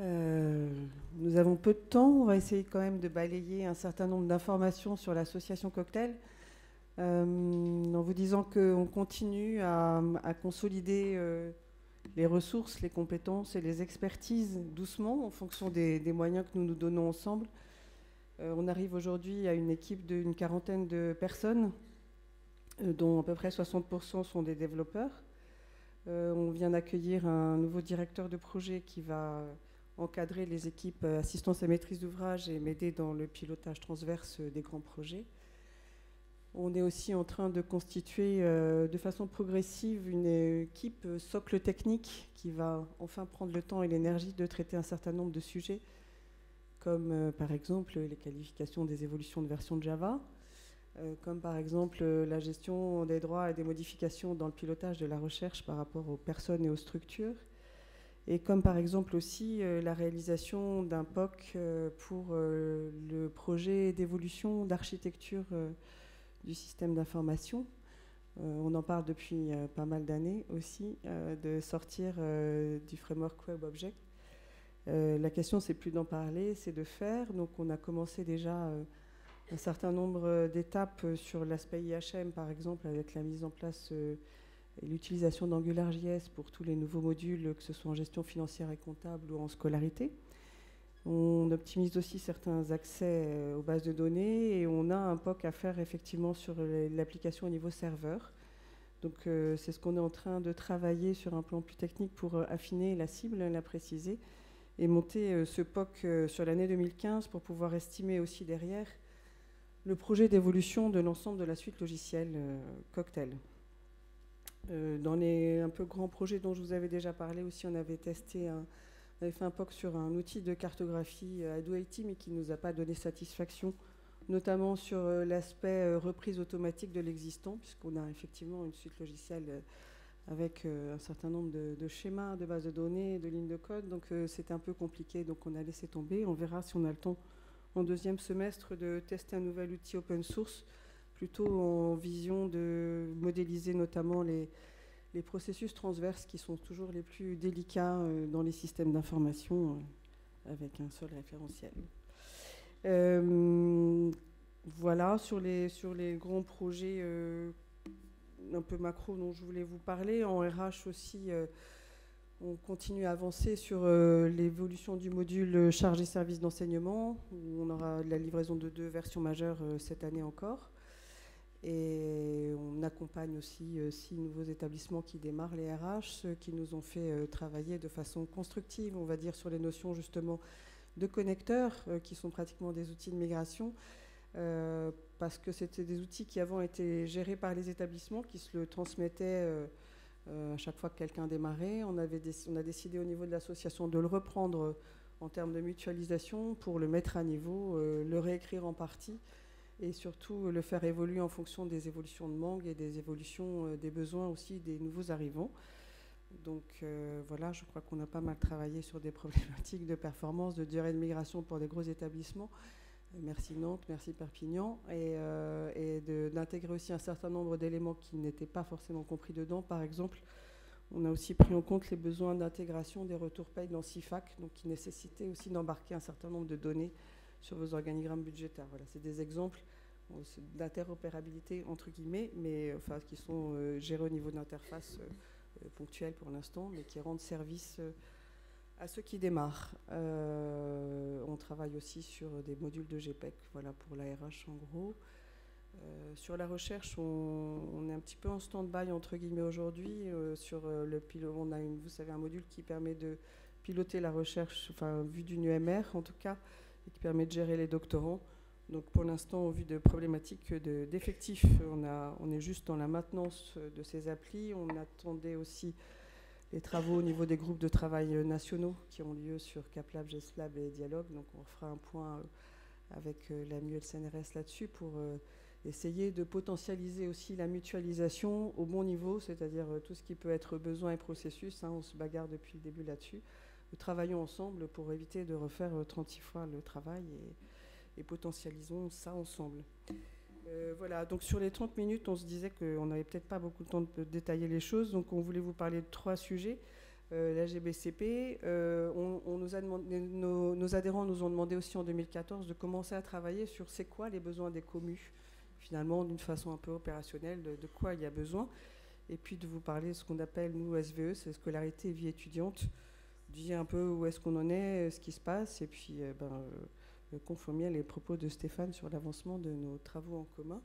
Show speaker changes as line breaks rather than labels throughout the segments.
Euh, nous avons peu de temps. On va essayer quand même de balayer un certain nombre d'informations sur l'association Cocktail. Euh, en vous disant qu'on continue à, consolider euh, les ressources, les compétences et les expertises doucement en fonction des, moyens que nous nous donnons ensemble. on arrive aujourd'hui à une équipe d'une quarantaine de personnes, dont à peu près 60% sont des développeurs. on vient d'accueillir un nouveau directeur de projet qui va encadrer les équipes euh, assistance et maîtrise d'ouvrage et m'aider dans le pilotage transverse des grands projets. On est aussi en train de constituer euh, de façon progressive une équipe socle technique qui va enfin prendre le temps et l'énergie de traiter un certain nombre de sujets, comme euh, par exemple les qualifications des évolutions de version de Java, comme par exemple la gestion des droits et des modifications dans le pilotage de la recherche par rapport aux personnes et aux structures, et comme par exemple aussi euh, la réalisation d'un POC euh, pour euh, le projet d'évolution d'architecture du système d'information. on en parle depuis pas mal d'années aussi, de sortir du framework Web Object. la question, c'est plus d'en parler, c'est de faire. Donc on a commencé déjà un certain nombre d'étapes sur l'aspect IHM, par exemple, avec la mise en place l'utilisation d'AngularJS pour tous les nouveaux modules, que ce soit en gestion financière et comptable ou en scolarité. On optimise aussi certains accès euh, aux bases de données et on a un POC à faire effectivement sur l'application au niveau serveur. Donc euh, c'est ce qu'on est en train de travailler sur un plan plus technique pour euh, affiner la cible, la préciser, et monter ce POC sur l'année 2015 pour pouvoir estimer aussi derrière le projet d'évolution de l'ensemble de la suite logicielle Cocktail. Euh, dans les un peu grands projets dont je vous avais déjà parlé aussi, on avait testé on avait fait un POC sur un outil de cartographie euh, AdWeighty, mais qui ne nous a pas donné satisfaction, notamment sur euh, l'aspect reprise automatique de l'existant, puisqu'on a effectivement une suite logicielle avec un certain nombre de, schémas, de bases de données, de lignes de code. Donc c'était un peu compliqué, donc on a laissé tomber. On verra si on a le temps en deuxième semestre de tester un nouvel outil open source plutôt en vision de modéliser notamment les, processus transverses qui sont toujours les plus délicats euh, dans les systèmes d'information euh, avec un seul référentiel. Euh, voilà, sur les, grands projets un peu macro dont je voulais vous parler, en RH aussi, on continue à avancer sur l'évolution du module chargé service d'enseignement, où on aura la livraison de deux versions majeures cette année encore. Et on accompagne aussi euh, six nouveaux établissements qui démarrent, les RH, ceux qui nous ont fait euh, travailler de façon constructive, on va dire, sur les notions justement de connecteurs, euh, qui sont pratiquement des outils de migration, parce que c'était des outils qui avant étaient gérés par les établissements, qui se le transmettaient à chaque fois que quelqu'un démarrait. On, avait on a décidé au niveau de l'association de le reprendre en termes de mutualisation pour le mettre à niveau, le réécrire en partie et surtout le faire évoluer en fonction des évolutions de mangue et des évolutions euh, des besoins aussi des nouveaux arrivants. Donc euh, voilà, je crois qu'on a pas mal travaillé sur des problématiques de performance, de durée de migration pour des gros établissements. Euh, merci Nantes, merci Perpignan, et, d'intégrer aussi un certain nombre d'éléments qui n'étaient pas forcément compris dedans. Par exemple, on a aussi pris en compte les besoins d'intégration des retours payes dans CIFAC, donc qui nécessitaient aussi d'embarquer un certain nombre de données sur vos organigrammes budgétaires. Voilà, c'est des exemples d'interopérabilité entre guillemets, mais enfin qui sont euh, gérés au niveau d'interface euh, euh, ponctuelle pour l'instant, mais qui rendent service à ceux qui démarrent. on travaille aussi sur des modules de GPEC, voilà pour la RH en gros. sur la recherche, on, est un petit peu en stand-by entre guillemets aujourd'hui. sur le on a une, vous savez, un module qui permet de piloter la recherche, enfin vu d'une UMR en tout cas, qui permet de gérer les doctorants. Donc pour l'instant, au vu de problématiques d'effectifs, on, on est juste dans la maintenance de ces applis. On attendait aussi les travaux au niveau des groupes de travail nationaux qui ont lieu sur CapLab, GESLab et Dialogue. Donc on fera un point avec euh, la MUL CNRS là-dessus pour euh, essayer de potentialiser aussi la mutualisation au bon niveau, c'est-à-dire euh, tout ce qui peut être besoin et processus. Hein, on se bagarre depuis le début là-dessus travaillons ensemble pour éviter de refaire 36 euh, fois le travail et, potentialisons ça ensemble. Euh, voilà, donc sur les 30 minutes, on se disait qu'on n'avait peut-être pas beaucoup de temps de détailler les choses, donc on voulait vous parler de trois sujets. la GBCP. Nous nos, adhérents nous ont demandé aussi en 2014 de commencer à travailler sur c'est quoi les besoins des communes, finalement d'une façon un peu opérationnelle, de, quoi il y a besoin. Et puis de vous parler de ce qu'on appelle, nous, SVE, c'est scolarité et vie étudiante. Dire un peu où est-ce qu'on en est, ce qui se passe, et puis ben, conformer les propos de Stéphane sur l'avancement de nos travaux en commun.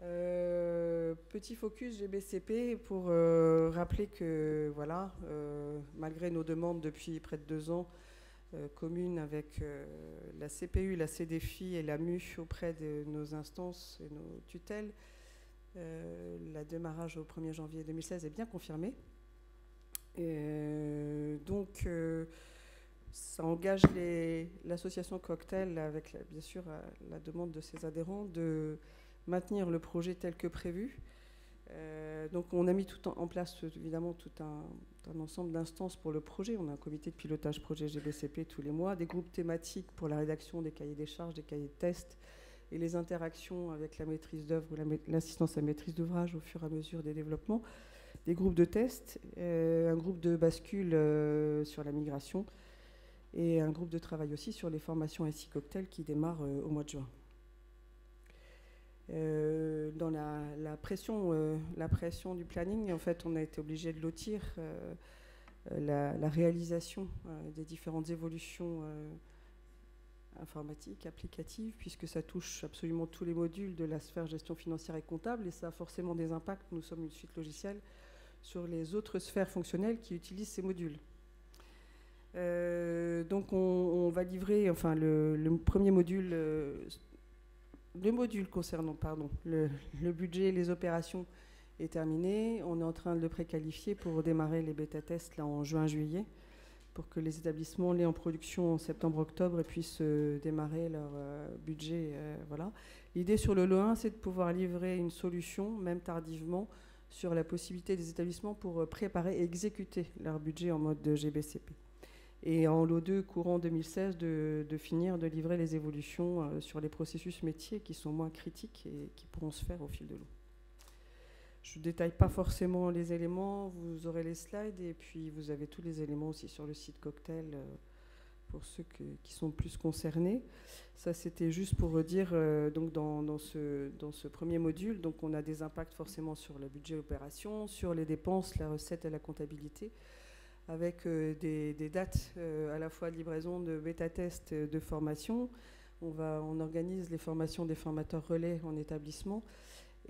Euh, petit focus GBCP pour euh, rappeler que, voilà, euh, malgré nos demandes depuis près de deux ans, communes avec la CPU, la CDFI et la MU auprès de nos instances et nos tutelles, le démarrage au 1er janvier 2016 est bien confirmé. Donc, ça engage l'association Cocktail, avec bien sûr la demande de ses adhérents, de maintenir le projet tel que prévu. Euh, donc on a mis tout en, place évidemment tout un, ensemble d'instances pour le projet. On a un comité de pilotage projet GBCP tous les mois, des groupes thématiques pour la rédaction des cahiers des charges, des cahiers de tests et les interactions avec la maîtrise d'œuvre ou l'assistance à maîtrise d'ouvrage au fur et à mesure des développements, des groupes de tests, euh, un groupe de bascule euh, sur la migration et un groupe de travail aussi sur les formations SI Cocktail qui démarre au mois de juin. Euh, dans la, pression, euh, la pression du planning, en fait, on a été obligé de lotir euh, la, réalisation des différentes évolutions informatiques, applicatives, puisque ça touche absolument tous les modules de la sphère gestion financière et comptable, et ça a forcément des impacts, nous sommes une suite logicielle, sur les autres sphères fonctionnelles qui utilisent ces modules. donc on, va livrer, enfin le, premier module le module concernant pardon, le, budget et les opérations est terminé. On est en train de le préqualifier pour démarrer les bêta-tests là en juin-juillet pour que les établissements les en production en septembre-octobre puissent euh, démarrer leur euh, budget. Euh, voilà. L'idée sur le LO1, c'est de pouvoir livrer une solution, même tardivement, sur la possibilité des établissements pour préparer et exécuter leur budget en mode de GBCP et en lot 2 courant 2016 de, finir de livrer les évolutions euh, sur les processus métiers qui sont moins critiques et qui pourront se faire au fil de l'eau. Je ne détaille pas forcément les éléments, vous aurez les slides et puis vous avez tous les éléments aussi sur le site Cocktail euh, pour ceux qui sont plus concernés. Ça, c'était juste pour dire, euh, donc dans, ce, dans ce premier module, donc on a des impacts forcément sur le budget opération, sur les dépenses, la recette et la comptabilité avec euh, des, dates euh, à la fois de livraison de bêta-tests euh, de formation. On, va, on organise les formations des formateurs relais en établissement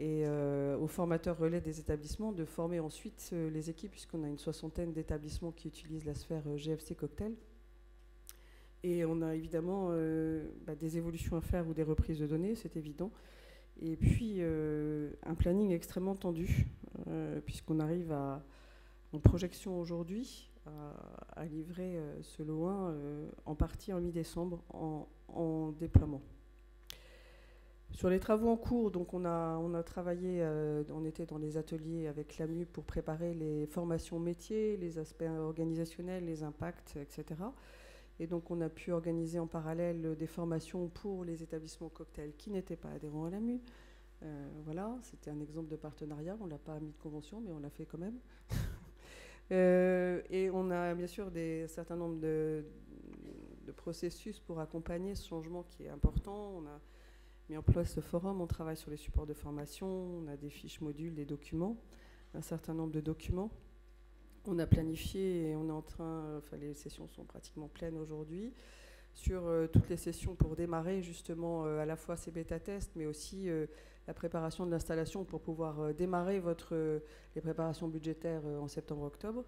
et aux formateurs relais des établissements de former ensuite les équipes, puisqu'on a une soixantaine d'établissements qui utilisent la sphère GFC Cocktail. Et on a évidemment bah, des évolutions à faire ou des reprises de données, c'est évident. Et puis un planning extrêmement tendu, puisqu'on arrive à, en projection aujourd'hui à, livrer euh, ce lot 1 euh, en partie en mi-décembre en, déploiement. Sur les travaux en cours, donc on a, on a travaillé, euh, on était dans les ateliers avec l'AMU pour préparer les formations métiers, les aspects organisationnels, les impacts, etc. Et donc on a pu organiser en parallèle des formations pour les établissements cocktails qui n'étaient pas adhérents à l'AMU. voilà, c'était un exemple de partenariat. On ne l'a pas mis de convention, mais on l'a fait quand même. Euh, et on a bien sûr un certain nombre de, processus pour accompagner ce changement qui est important. On a mis en place ce forum, on travaille sur les supports de formation, on a des fiches modules, des documents, un certain nombre de documents. On a planifié et on est en train, enfin les sessions sont pratiquement pleines aujourd'hui, sur euh, toutes les sessions pour démarrer justement euh, à la fois ces bêta-tests, mais aussi la préparation de l'installation pour pouvoir euh, démarrer votre, euh, les préparations budgétaires euh, en septembre-octobre.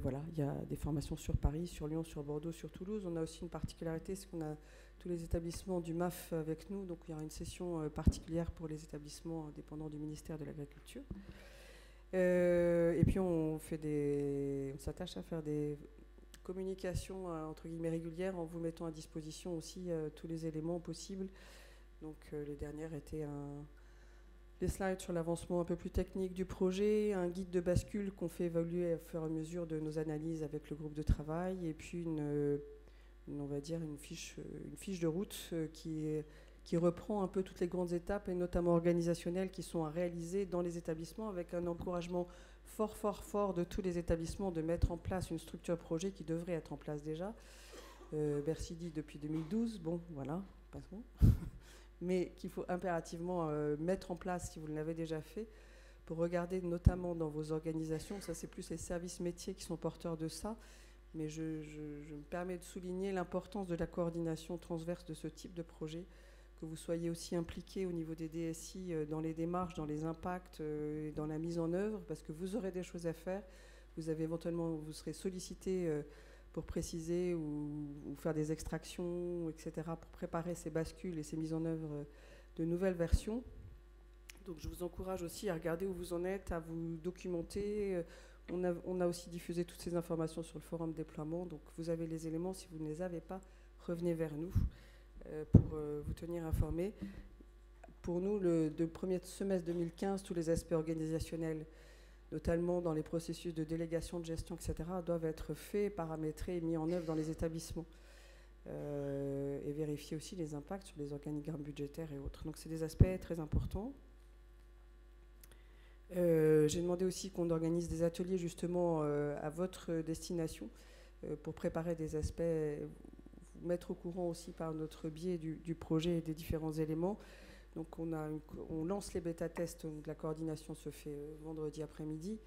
voilà, il y a des formations sur Paris, sur Lyon, sur Bordeaux, sur Toulouse. On a aussi une particularité, c'est qu'on a tous les établissements du MAF avec nous, donc il y aura une session particulière pour les établissements dépendants du ministère de l'Agriculture. Et puis on fait des, on s'attache à faire des communications entre guillemets régulières en vous mettant à disposition aussi tous les éléments possibles. Donc euh, les dernières étaient des slides sur l'avancement un peu plus technique du projet, un guide de bascule qu'on fait évoluer au fur et à mesure de nos analyses avec le groupe de travail, et puis une, on va dire une fiche, une fiche de route euh, qui, qui reprend un peu toutes les grandes étapes, et notamment organisationnelles, qui sont à réaliser dans les établissements, avec un encouragement fort, fort, fort de tous les établissements de mettre en place une structure projet qui devrait être en place déjà. Euh, Bercy dit depuis 2012, bon, voilà, passons. Mais qu'il faut impérativement euh, mettre en place si vous l'avez déjà fait, pour regarder notamment dans vos organisations, ça c'est plus les services métiers qui sont porteurs de ça, mais je, me permets de souligner l'importance de la coordination transverse de ce type de projet, que vous soyez aussi impliqué au niveau des DSI euh, dans les démarches, dans les impacts, euh, dans la mise en œuvre, parce que vous aurez des choses à faire. Vous avez éventuellement, vous serez sollicité euh, pour préciser ou, faire des extractions, etc., pour préparer ces bascules et ces mises en œuvre de nouvelles versions. Donc je vous encourage aussi à regarder où vous en êtes, à vous documenter. On a, on a, aussi diffusé toutes ces informations sur le forum déploiement, donc vous avez les éléments. Si vous ne les avez pas, revenez vers nous pour euh, vous tenir informés. Pour nous, le, premier semestre 2015, tous les aspects organisationnels, notamment dans les processus de délégation, de gestion, etc., doivent être faits, paramétrés et mis en œuvre dans les établissements. Euh, et vérifier aussi les impacts sur les organigrammes budgétaires et autres. Donc c'est des aspects très importants. Euh, j'ai demandé aussi qu'on organise des ateliers justement euh, à votre destination euh, pour préparer des aspects, mettre au courant aussi par notre biais du, projet et des différents éléments. Donc on, lance les bêta-tests, la coordination se fait vendredi après-midi.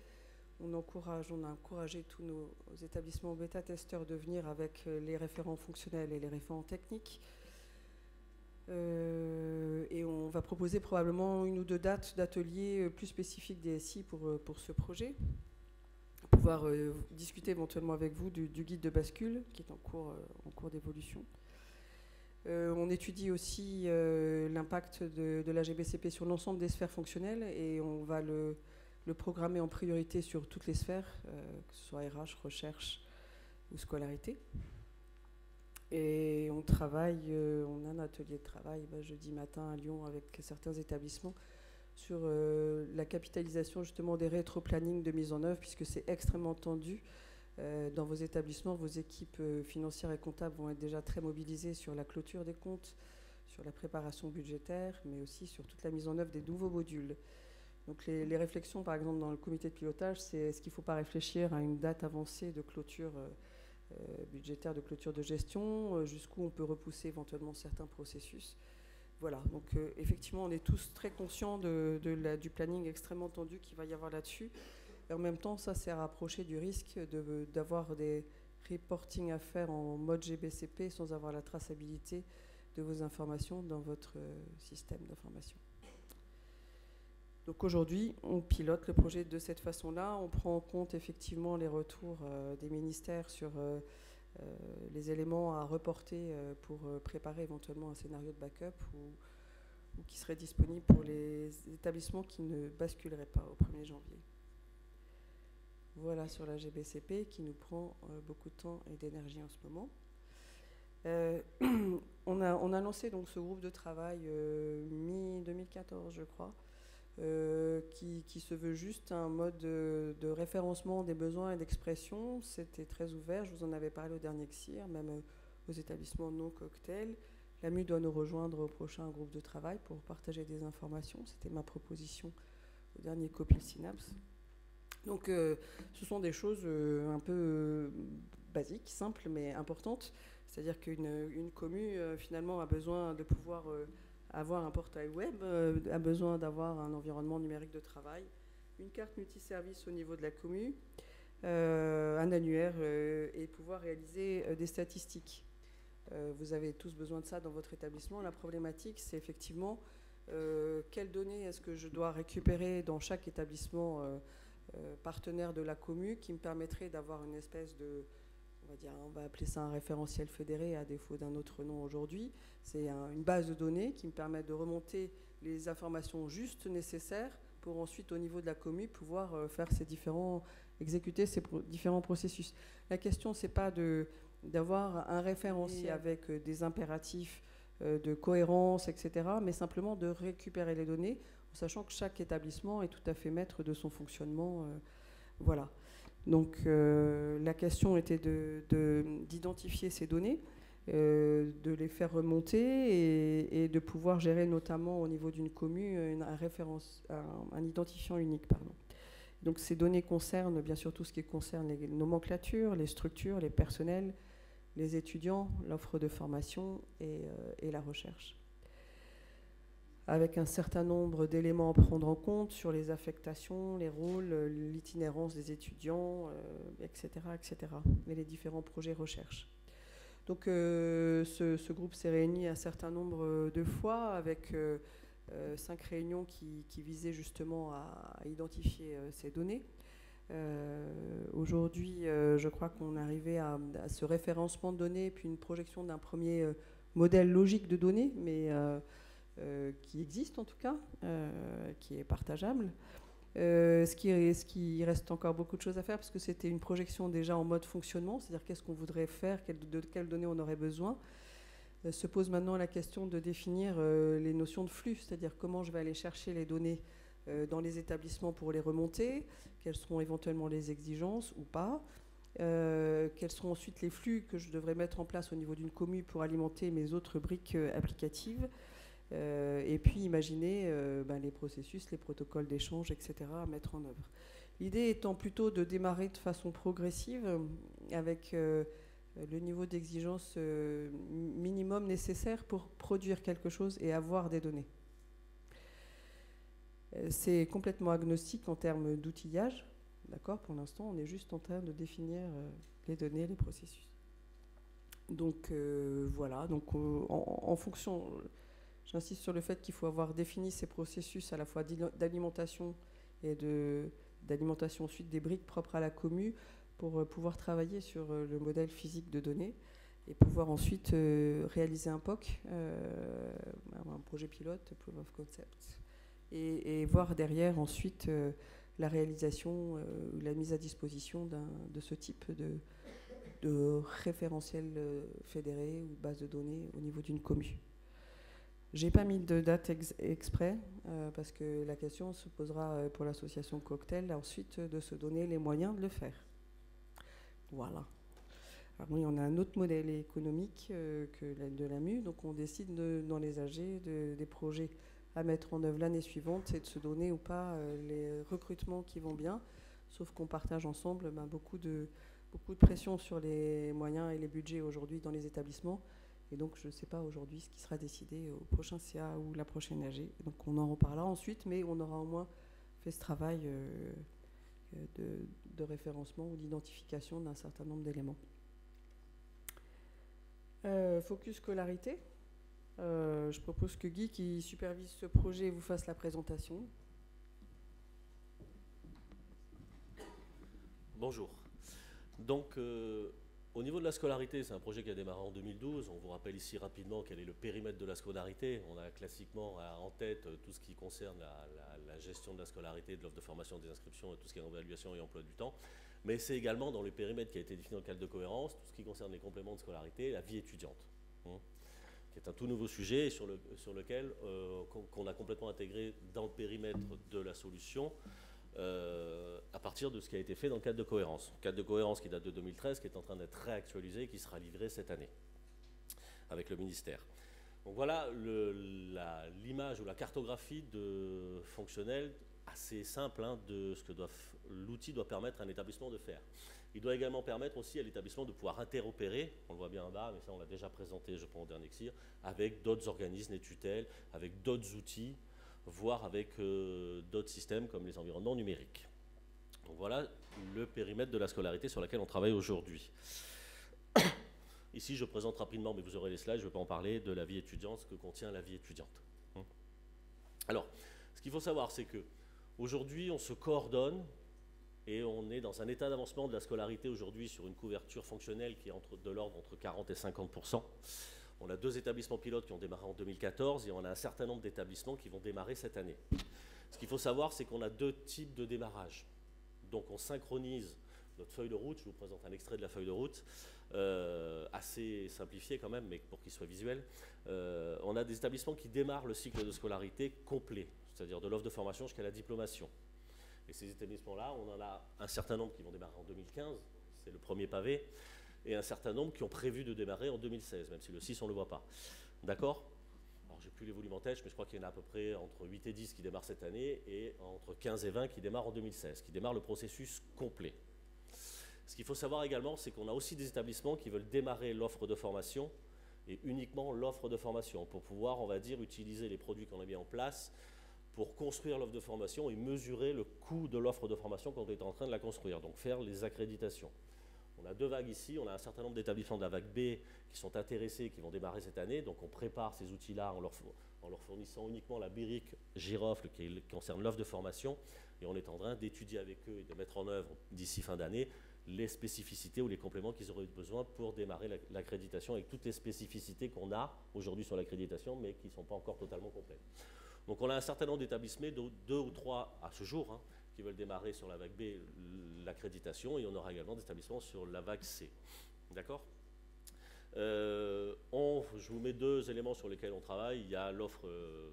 On, encourage, on a encouragé tous nos établissements bêta-testeurs de venir avec les référents fonctionnels et les référents techniques. Euh, et on va proposer probablement une ou deux dates d'ateliers euh, plus spécifiques DSI pour, euh, pour ce projet. Pouvoir discuter éventuellement avec vous du, guide de bascule qui est en cours, en cours d'évolution. on étudie aussi l'impact de, la GBCP sur l'ensemble des sphères fonctionnelles et on va le, programmer en priorité sur toutes les sphères, que ce soit RH, recherche ou scolarité. Et on travaille, euh, on a un atelier de travail bah, jeudi matin à Lyon avec certains établissements sur euh, la capitalisation justement des rétro-plannings de mise en œuvre, puisque c'est extrêmement tendu. Euh, dans vos établissements, vos équipes financières et comptables vont être déjà très mobilisées sur la clôture des comptes, sur la préparation budgétaire, mais aussi sur toute la mise en œuvre des nouveaux modules. Donc les, les réflexions, par exemple, dans le comité de pilotage, c'est est-ce qu'il ne faut pas réfléchir à une date avancée de clôture euh, budgétaire de clôture de gestion, euh, jusqu'où on peut repousser éventuellement certains processus? Voilà, donc euh, effectivement, on est tous très conscients du planning extrêmement tendu qu'il va y avoir là-dessus. Et en même temps, ça, c'est à rapprocher du risque d'avoir des reporting à faire en mode GBCP sans avoir la traçabilité de vos informations dans votre système d'information. Donc aujourd'hui, on pilote le projet de cette façon-là. On prend en compte effectivement les retours euh, des ministères sur euh, euh, les éléments à reporter pour préparer éventuellement un scénario de backup ou, qui serait disponible pour les établissements qui ne basculeraient pas au 1er janvier. Voilà sur la GBCP qui nous prend beaucoup de temps et d'énergie en ce moment. on, a, on, a, lancé donc ce groupe de travail mi-2014, je crois, euh, qui, se veut juste un mode de, référencement des besoins et d'expression. C'était très ouvert, je vous en avais parlé au dernier XIR, même euh, aux établissements non cocktail. L'AMU doit nous rejoindre au prochain groupe de travail pour partager des informations. C'était ma proposition au dernier Copil Synapse. Donc euh, ce sont des choses un peu basiques, simples, mais importantes. C'est-à-dire qu'une une commune, finalement, a besoin de pouvoir avoir un portail web, euh, a besoin d'avoir un environnement numérique de travail, une carte multiservice au niveau de la commune, euh, un annuaire euh, et pouvoir réaliser des statistiques. vous avez tous besoin de ça dans votre établissement. La problématique, c'est effectivement quelles données est-ce que je dois récupérer dans chaque établissement partenaire de la commune qui me permettrait d'avoir une espèce de on va, dire, on va appeler ça un référentiel fédéré à défaut d'un autre nom aujourd'hui. C'est une base de données qui me permet de remonter les informations justes nécessaires pour ensuite, au niveau de la commune, pouvoir euh, faire ces différents, exécuter ces différents processus. La question, c'est pas de d'avoir un référentiel avec euh, des impératifs euh, de cohérence, etc., mais simplement de récupérer les données, en sachant que chaque établissement est tout à fait maître de son fonctionnement. voilà. Donc la question était d'identifier ces données de les faire remonter et, de pouvoir gérer notamment au niveau d'une commune un, un, identifiant unique. Donc ces données concernent bien sûr tout ce qui concerne les nomenclatures, les structures, les personnels, les étudiants, l'offre de formation et, la recherche avec un certain nombre d'éléments à prendre en compte sur les affectations, les rôles, l'itinérance des étudiants, etc., euh, etc., et les différents projets recherche. Donc euh, ce, groupe s'est réuni un certain nombre de fois avec euh, cinq réunions qui, visaient justement à, identifier ces données. Aujourd'hui, je crois qu'on arrivé à, à, ce référencement de données, puis une projection d'un premier modèle logique de données, mais euh, qui existe en tout cas, euh, qui est partageable. Euh, ce, qui, reste encore beaucoup de choses à faire parce que c'était une projection déjà en mode fonctionnement, c'est-à-dire qu'est-ce qu'on voudrait faire, de quelles données on aurait besoin. se pose maintenant la question de définir les notions de flux, c'est-à-dire comment je vais aller chercher les données dans les établissements pour les remonter, quelles seront éventuellement les exigences ou pas, quels seront ensuite les flux que je devrais mettre en place au niveau d'une commune pour alimenter mes autres briques applicatives. Euh, et puis imaginer euh, ben, les processus, les protocoles d'échange, etc. à mettre en œuvre. L'idée étant plutôt de démarrer de façon progressive avec euh, le niveau d'exigence minimum nécessaire pour produire quelque chose et avoir des données. C'est complètement agnostique en termes d'outillage. D'accord? Pour l'instant, on est juste en train de définir les données, les processus. Donc voilà, donc en fonction, J'insiste sur le fait qu'il faut avoir défini ces processus à la fois d'alimentation et d'alimentation ensuite des briques propres à la commu pour euh, pouvoir travailler sur euh, le modèle physique de données et pouvoir ensuite euh, réaliser un POC, un projet pilote, Proof of Concept, et, voir derrière ensuite la réalisation ou la mise à disposition de ce type de, de référentiel fédéré ou base de données au niveau d'une commune. J'ai pas mis de date exprès euh, parce que la question se posera euh, pour l'association Cocktail ensuite de se donner les moyens de le faire. Voilà. Alors oui, on a un autre modèle économique euh, que de l'AMU, donc on décide dans les AG des projets à mettre en œuvre l'année suivante, c'est de se donner ou pas les recrutements qui vont bien, sauf qu'on partage ensemble ben, beaucoup, de, beaucoup de pression sur les moyens et les budgets aujourd'hui dans les établissements. Et donc, je ne sais pas aujourd'hui ce qui sera décidé au prochain CA ou la prochaine AG. Donc, on en reparlera ensuite, mais on aura au moins fait ce travail euh, de, référencement ou d'identification d'un certain nombre d'éléments. Euh, focus scolarité. Euh, je propose que Guy, qui supervise ce projet, vous fasse la présentation.
Bonjour. Donc, au niveau de la scolarité, c'est un projet qui a démarré en 2012. On vous rappelle ici rapidement quel est le périmètre de la scolarité. On a classiquement en tête tout ce qui concerne la, gestion de la scolarité, de l'offre de formation, des inscriptions et tout ce qui est évaluation et emploi du temps. Mais c'est également dans le périmètre qui a été défini dans le cadre de cohérence, tout ce qui concerne les compléments de scolarité, la vie étudiante, hein, qui est un tout nouveau sujet sur lequel euh, qu'on a complètement intégré dans le périmètre de la solution. Euh, à partir de ce qui a été fait dans le cadre de cohérence. Cadre de cohérence qui date de 2013, qui est en train d'être réactualisé et qui sera livré cette année avec le ministère. Donc voilà l'image ou la cartographie de fonctionnel assez simple hein, de ce que l'outil doit permettre à un établissement de faire. Il doit également permettre aussi à l'établissement de pouvoir interopérer, on le voit bien en bas, mais ça on l'a déjà présenté, je pense, au dernier CIR, avec d'autres organismes, les tutelles, avec d'autres outils, voire avec euh, d'autres systèmes comme les environnements numériques. Voilà le périmètre de la scolarité sur laquelle on travaille aujourd'hui. Ici, je présente rapidement, mais vous aurez les slides, je ne vais pas en parler, de la vie étudiante, ce que contient la vie étudiante. Hein. Alors, ce qu'il faut savoir, c'est que aujourd'hui, on se coordonne et on est dans un état d'avancement de la scolarité aujourd'hui sur une couverture fonctionnelle qui est de l'ordre entre 40 et 50 on a deux établissements pilotes qui ont démarré en 2014 et on a un certain nombre d'établissements qui vont démarrer cette année. Ce qu'il faut savoir, c'est qu'on a deux types de démarrage. Donc on synchronise notre feuille de route, je vous présente un extrait de la feuille de route, euh, assez simplifié quand même, mais pour qu'il soit visuel. Euh, on a des établissements qui démarrent le cycle de scolarité complet, c'est-à-dire de l'offre de formation jusqu'à la diplomation. Et ces établissements-là, on en a un certain nombre qui vont démarrer en 2015, c'est le premier pavé, et un certain nombre qui ont prévu de démarrer en 2016, même si le 6, on ne le voit pas. D'accord? Alors, j'ai plus les volumes en tête, mais je crois qu'il y en a à peu près entre 8 et 10 qui démarrent cette année, et entre 15 et 20 qui démarrent en 2016, qui démarrent le processus complet. Ce qu'il faut savoir également, c'est qu'on a aussi des établissements qui veulent démarrer l'offre de formation et uniquement l'offre de formation pour pouvoir, on va dire, utiliser les produits qu'on a mis en place pour construire l'offre de formation et mesurer le coût de l'offre de formation quand on est en train de la construire, donc faire les accréditations. On a deux vagues ici, on a un certain nombre d'établissements de la vague B qui sont intéressés, qui vont démarrer cette année, donc on prépare ces outils-là en leur, fournissant uniquement la BIRIC Girofle qui concerne l'offre de formation, et on est en train d'étudier avec eux et de mettre en œuvre d'ici fin d'année les spécificités ou les compléments qu'ils auraient besoin pour démarrer l'accréditation avec toutes les spécificités qu'on a aujourd'hui sur l'accréditation, mais qui ne sont pas encore totalement complètes. Donc on a un certain nombre d'établissements, deux ou trois à ce jour, hein, qui veulent démarrer sur la vague B l'accréditation, et on aura également des établissements sur la vague C. D'accord? Euh, Je vous mets deux éléments sur lesquels on travaille. Il y a l'offre, euh,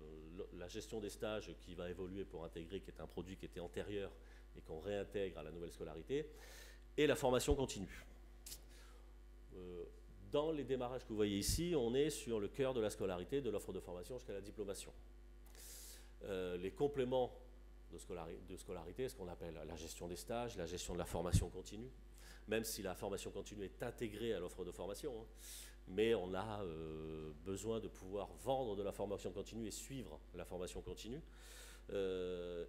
la gestion des stages qui va évoluer pour intégrer, qui est un produit qui était antérieur et qu'on réintègre à la nouvelle scolarité et la formation continue. Euh, dans les démarrages que vous voyez ici, on est sur le cœur de la scolarité, de l'offre de formation jusqu'à la diplomation. Les compléments de, scolarité, ce qu'on appelle la gestion des stages, la gestion de la formation continue, même si la formation continue est intégrée à l'offre de formation, hein. mais on a euh, besoin de pouvoir vendre de la formation continue et suivre la formation continue,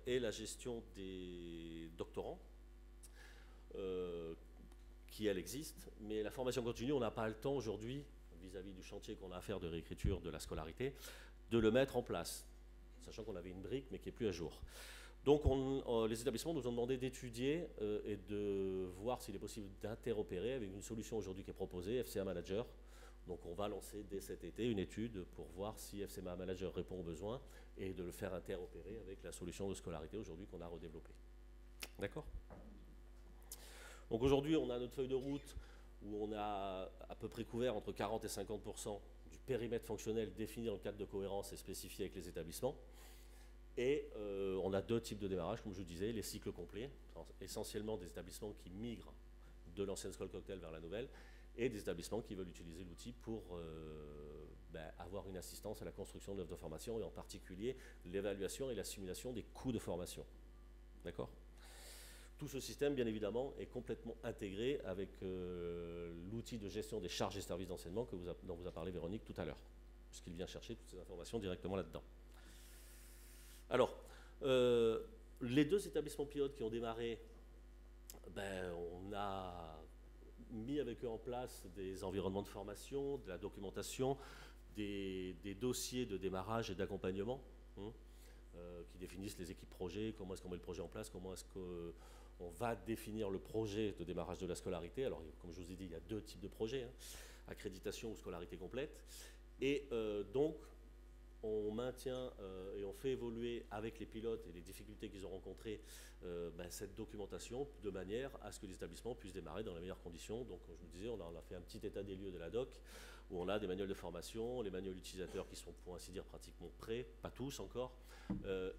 et la gestion des doctorants, euh, qui, elle, existe. Mais la formation continue, on n'a pas le temps aujourd'hui, vis-à-vis du chantier qu'on a à faire de réécriture de la scolarité, de le mettre en place, sachant qu'on avait une brique, mais qui n'est plus à jour. Donc on, les établissements nous ont demandé d'étudier euh, et de voir s'il est possible d'interopérer avec une solution aujourd'hui qui est proposée, FCA Manager. Donc on va lancer dès cet été une étude pour voir si FCA Manager répond aux besoins et de le faire interopérer avec la solution de scolarité aujourd'hui qu'on a redéveloppée. D'accord? Donc aujourd'hui, on a notre feuille de route où on a à peu près couvert entre 40 et 50 du périmètre fonctionnel défini dans le cadre de cohérence et spécifié avec les établissements. Et euh, on a deux types de démarrage, comme je vous disais, les cycles complets, essentiellement des établissements qui migrent de l'ancienne School Cocktail vers la nouvelle, et des établissements qui veulent utiliser l'outil pour euh, ben, avoir une assistance à la construction de l'œuvre de formation, et en particulier l'évaluation et la simulation des coûts de formation. D'accord? Tout ce système, bien évidemment, est complètement intégré avec euh, l'outil de gestion des charges et services d'enseignement dont vous a parlé Véronique tout à l'heure, puisqu'il vient chercher toutes ces informations directement là-dedans. Alors, euh, les deux établissements pilotes qui ont démarré, ben, on a mis avec eux en place des environnements de formation, de la documentation, des, dossiers de démarrage et d'accompagnement. Hein, euh, qui définissent les équipes projets, comment est-ce qu'on met le projet en place, comment est-ce que on va définir le projet de démarrage de la scolarité. Alors, comme je vous ai dit, il y a deux types de projets, hein. accréditation ou scolarité complète. Et euh, donc, on maintient euh, et on fait évoluer avec les pilotes et les difficultés qu'ils ont rencontrées euh, ben, cette documentation de manière à ce que les établissements puissent démarrer dans les meilleures conditions. Donc, je vous disais, on a, fait un petit état des lieux de la doc où on a des manuels de formation, les manuels utilisateurs qui sont pour ainsi dire pratiquement prêts, pas tous encore,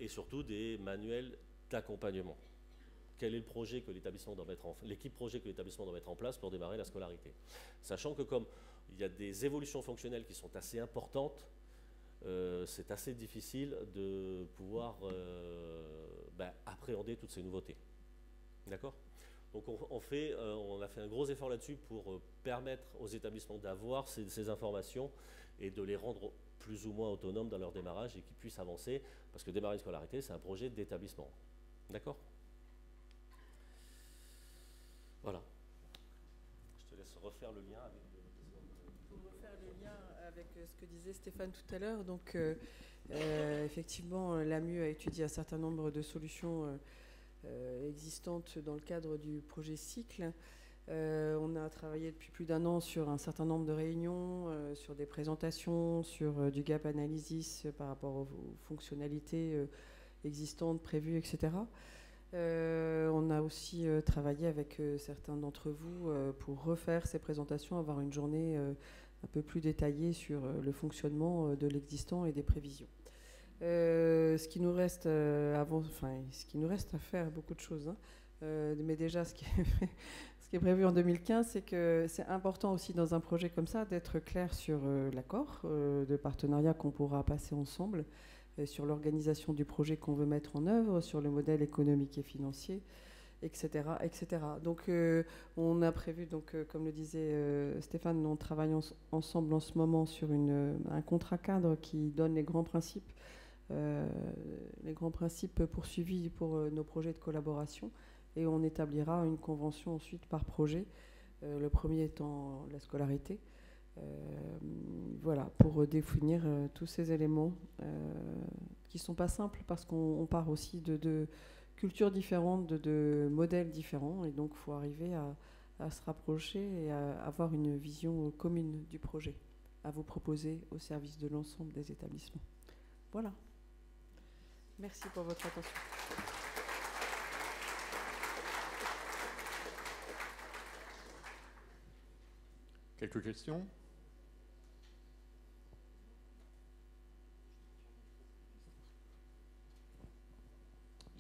et surtout des manuels d'accompagnement quel est le projet que l'établissement doit mettre en l'équipe projet que l'établissement doit mettre en place pour démarrer la scolarité? Sachant que comme il y a des évolutions fonctionnelles qui sont assez importantes, euh, c'est assez difficile de pouvoir euh, ben, appréhender toutes ces nouveautés. D'accord? Donc on, fait, euh, on a fait un gros effort là-dessus pour permettre aux établissements d'avoir ces, ces, informations et de les rendre plus ou moins autonomes dans leur démarrage et qu'ils puissent avancer, parce que démarrer une scolarité, c'est un projet d'établissement. D'accord? Voilà. Je te laisse refaire le lien avec.
Pour refaire le lien avec euh, ce que disait Stéphane tout à l'heure, donc euh, euh, effectivement, l'AMU a étudié un certain nombre de solutions existantes dans le cadre du projet Cycle. on a travaillé depuis plus d'un an sur un certain nombre de réunions, sur des présentations, sur du gap analysis par rapport aux fonctionnalités existantes, prévues, etc. On a aussi travaillé avec certains d'entre vous pour refaire ces présentations, avoir une journée un peu plus détaillée sur le fonctionnement de l'existant et des prévisions. ce qui nous reste avant, enfin, ce qui nous reste à faire, beaucoup de choses. Hein. mais déjà, ce qui est prévu en 2015, c'est que c'est important aussi dans un projet comme ça d'être clair sur l'accord de partenariat qu'on pourra passer ensemble, sur l'organisation du projet qu'on veut mettre en œuvre, sur le modèle économique et financier etc. etc. Donc euh, on a prévu, donc, euh, comme le disait euh, Stéphane, on travaille ensemble en ce moment sur un contrat cadre qui donne les grands principes, les grands principes poursuivis pour nos projets de collaboration et on établira une convention ensuite par projet, le premier étant la scolarité. voilà, pour définir tous ces éléments qui ne sont pas simples parce qu'on part aussi de cultures différentes, de, modèles différents, et donc il faut arriver à, se rapprocher et à avoir une vision commune du projet à vous proposer au service de l'ensemble des établissements. Voilà. Merci pour votre attention.
Quelques questions?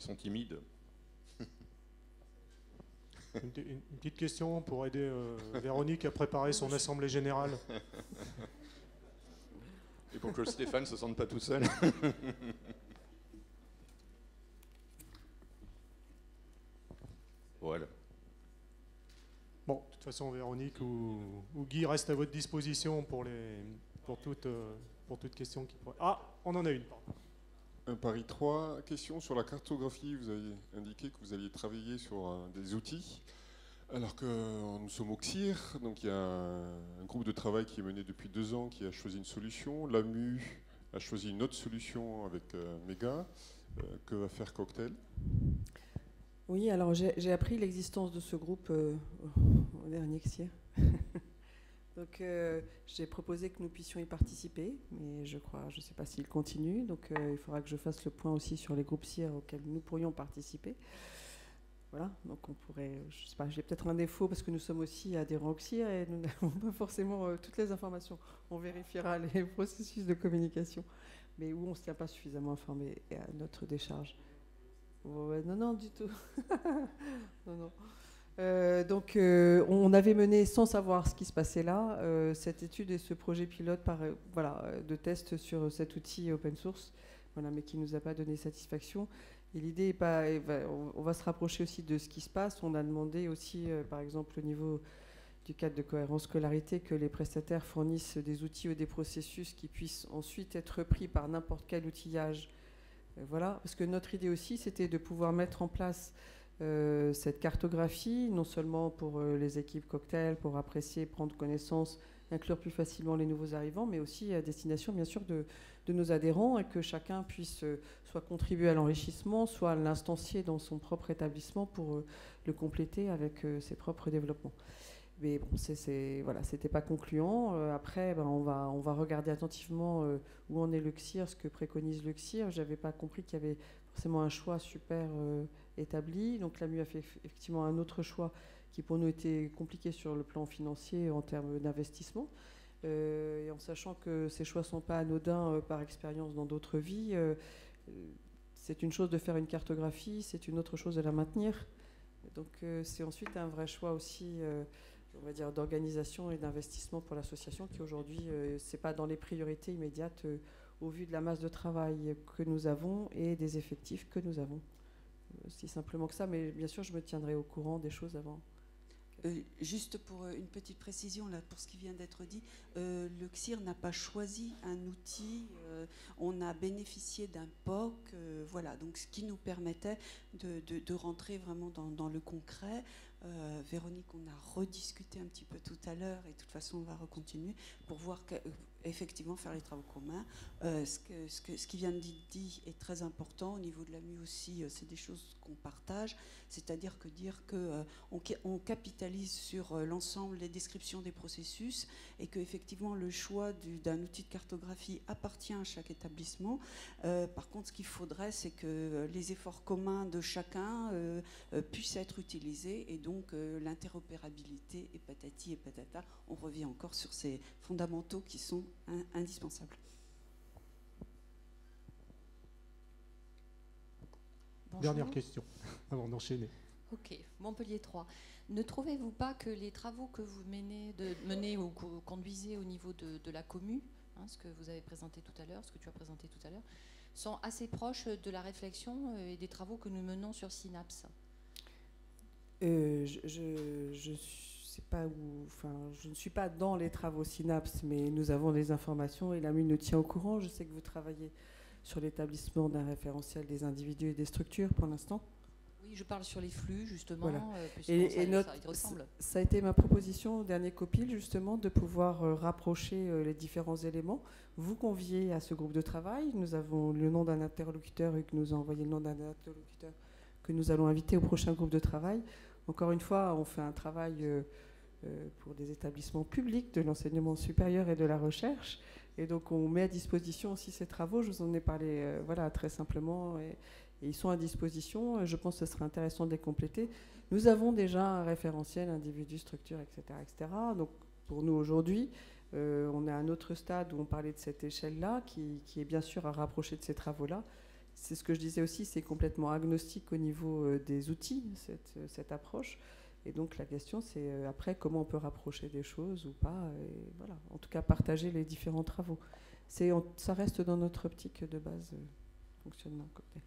Sont timides.
Une, petite question pour aider euh, Véronique à préparer son assemblée générale.
Et pour que Stéphane ne se sente pas tout seul. voilà.
Bon, de toute façon, Véronique ou, Guy reste à votre disposition pour, les, pour, toute, euh, pour toute question qui pourrait... Ah, on en a une, pardon.
Un Paris 3, question sur la cartographie. Vous avez indiqué que vous alliez travailler sur euh, des outils. Alors que euh, nous sommes au CIR, donc il y a un, groupe de travail qui est mené depuis deux ans qui a choisi une solution. L'AMU a choisi une autre solution avec euh, Mega. que va faire Cocktail?
Oui, alors j'ai appris l'existence de ce groupe au dernier CIR. Donc euh, j'ai proposé que nous puissions y participer, mais je crois, je ne sais pas s'il continue, donc euh, il faudra que je fasse le point aussi sur les groupes CIR auxquels nous pourrions participer. Voilà, donc on pourrait, je sais pas, j'ai peut-être un défaut parce que nous sommes aussi adhérents au CIR et nous n'avons pas forcément euh, toutes les informations. On vérifiera les processus de communication, mais où on ne se tient pas suffisamment informé à notre décharge. non, non, du tout. non, non. Euh, donc, euh, on avait mené, sans savoir ce qui se passait là, euh, cette étude et ce projet pilote voilà, de test sur cet outil open source, mais qui ne nous a pas donné satisfaction. Et l'idée est pas. On va se rapprocher aussi de ce qui se passe. On a demandé aussi, par exemple, au niveau du cadre de cohérence scolarité, que les prestataires fournissent des outils ou des processus qui puissent ensuite être pris par n'importe quel outillage. Voilà, parce que notre idée aussi, c'était de pouvoir mettre en place euh, cette cartographie, non seulement pour euh, les équipes cocktail, pour apprécier, prendre connaissance, inclure plus facilement les nouveaux arrivants, mais aussi à destination, bien sûr, de, nos adhérents et que chacun puisse euh, soit contribuer à l'enrichissement, soit l'instancier dans son propre établissement pour le compléter avec ses propres développements. Mais bon, c'était pas concluant. après, ben, on, va, on va regarder attentivement où en est le CIR, ce que préconise le CIR. J'avais pas compris qu'il y avait forcément un choix super établi. Donc l'AMU a fait effectivement un autre choix qui pour nous était compliqué sur le plan financier en termes d'investissement. Euh, et en sachant que ces choix ne sont pas anodins euh, par expérience dans d'autres vies, euh, c'est une chose de faire une cartographie, c'est une autre chose de la maintenir. Donc c'est ensuite un vrai choix aussi, on va dire, d'organisation et d'investissement pour l'association qui aujourd'hui, c'est pas dans les priorités immédiates au vu de la masse de travail que nous avons et des effectifs que nous avons si simplement que ça, mais bien sûr, je me tiendrai au courant des choses avant.
Euh, juste pour euh, une petite précision, là, pour ce qui vient d'être dit, euh, le CIR n'a pas choisi un outil, on a bénéficié d'un POC, voilà, donc ce qui nous permettait de, rentrer vraiment dans, dans le concret. Véronique, on a rediscuté un petit peu tout à l'heure, et de toute façon, on va recontinuer pour voir que, effectivement faire les travaux communs. Euh, ce, que, ce, que, qui vient de dit est très important. Au niveau de l'AMU aussi, euh, c'est des choses qu'on partage. C'est-à-dire que dire euh, on capitalise sur l'ensemble des descriptions des processus et qu'effectivement le choix d'un outil de cartographie appartient à chaque établissement. par contre, ce qu'il faudrait, c'est que les efforts communs de chacun puissent être utilisés et donc l'interopérabilité et patati et patata. On revient encore sur ces fondamentaux qui sont indispensable.
Dernière question, avant d'enchaîner.
Ok, Montpellier 3. Ne trouvez-vous pas que les travaux que vous menez, de, menez ou que vous conduisez au niveau de, de la commune, hein, ce que vous avez présenté tout à l'heure, ce que tu as présenté tout à l'heure, sont assez proches de la réflexion euh, et des travaux que nous menons sur Synapse?
Euh, je, je, je sais pas où, enfin, je ne suis pas dans les travaux Synapse, mais nous avons des informations et l'AMU nous tient au courant. Je sais que vous travaillez sur l'établissement d'un référentiel des individus et des structures pour l'instant.
Oui, je parle sur les flux, justement.
Voilà.
euh, puisqu'on-
Et,
ça,
et notre-
ça y ressemble.
ça a été ma proposition au dernier copil, justement, de pouvoir euh, rapprocher euh, les différents éléments. Vous conviez à ce groupe de travail. Nous avons le nom d'un interlocuteur et que nous a envoyé le nom d'un interlocuteur que nous allons inviter au prochain groupe de travail. Encore une fois, on fait un travail euh, euh, pour des établissements publics de l'enseignement supérieur et de la recherche. Et donc, on met à disposition aussi ces travaux. Je vous en ai parlé euh, voilà, très simplement. Et, ils sont à disposition. Je pense que ce serait intéressant de les compléter. Nous avons déjà un référentiel individu, structure, etc. etc. Donc, pour nous aujourd'hui, on est à un autre stade où on parlait de cette échelle-là, qui est bien sûr à rapprocher de ces travaux-là. C'est ce que je disais aussi, c'est complètement agnostique au niveau euh, des outils, cette, euh, cette approche. Et donc la question, c'est euh, après comment on peut rapprocher des choses ou pas. Et voilà, en tout cas, partager les différents travaux. C'est, ça reste dans notre optique de base euh, fonctionnement cocktail.